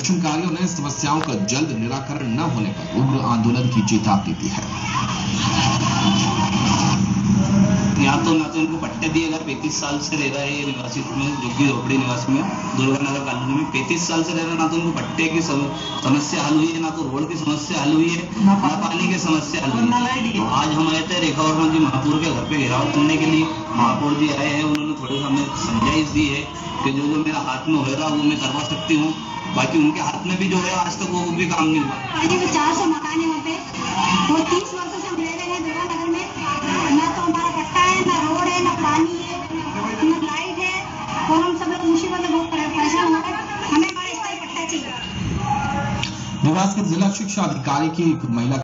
प्रदर्शनकारियों ने समस्याओं का जल्द निराकरण न होने पर उग्र आंदोलन की चेतावनी दी है। यहाँ तो ना तो इनको पट्टे दिए अगर पैंतीस साल से रह रहा है ये निवासी में झुग्गी झोपड़ी निवासी में दुर्गानगर कॉलोनी में पैंतीस साल से रह रहा है ना तो उनको पट्टे की समस्या हल हुई है ना तो रोड की समस्या हल हुई है ना पानी की समस्या हल हुई है। तो आज हम आए थे रेखा वर्मा जी महापौर के घर पे घेराव करने के लिए। महापौर जी आए हैं उन्होंने थोड़ी हमें समझाइश दी है कि जो जो मेरा हाथ में हो रहा वो मैं करवा सकती हूँ। बाकी उनके हाथ में भी जो है आज तक वो भी काम नहीं हुआ। अरे वो चार सौ मकान है वहाँ पे। और तीस वर्षों से हम रह रहे हैं दुर्गा नगर में। ना तो हमारा पट्टा है ना रोड है ना पानी है ना लाइट है। और हम सब लोग मुसीबत में बहुत परेशान हो हैं हमें हमारा स्थायी पट्टा चाहिए। निवास के जिला शिक्षा अधिकारी की एक महिला